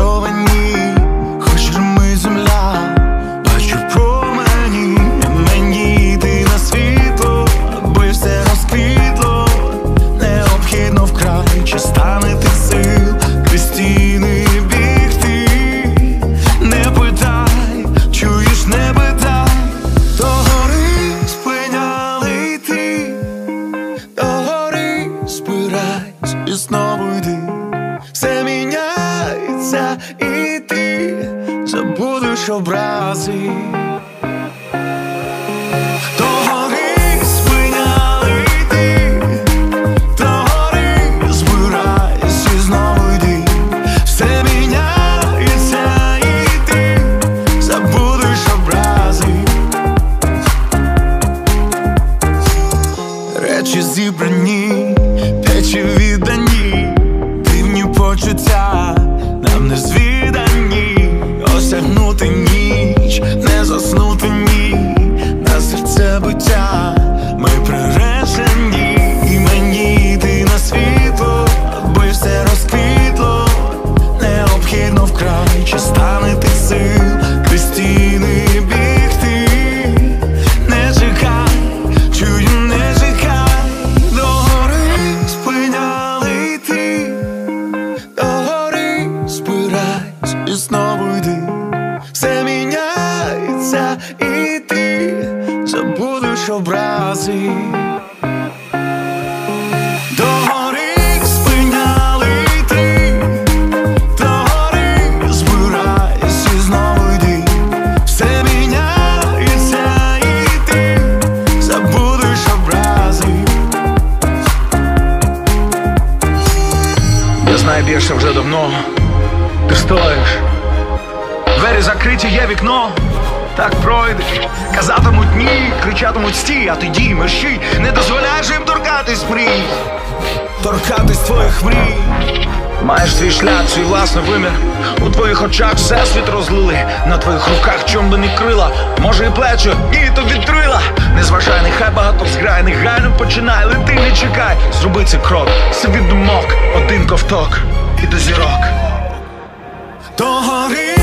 So when міняється, і ти забудеш образи. Речі зібрані, печі віддані, дивні почуття нам не звідані, осягнути ніч, не заснути ні, на серце биття, ми приречені, і мені йти на світло, бо й все розквітло, необхідно вкрай, чи стане ти сил, крізь стіни бігти, і знову йди, все міняється, і ти забудеш образи. Образи. Я вже давно. Ти стоїш. Двері закриті, є вікно. Так пройдеш. Казатимуть ні, кричатимуть стій, а ти дій, мерщій. Не дозволяєш їм торкатись мрій. Торкатись твоїх мрій. Маєш свій шлях, свій власний вимір. У твоїх очах всесвіт розлили. На твоїх руках чом би не крила. Може і плечі, ні, то відкрила. Не зважай, нехай багато зграй, негайно починай, лети, не чекай. Зроби цей крок, собі думок, один ковток і до зірок. don't hurry